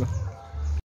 много.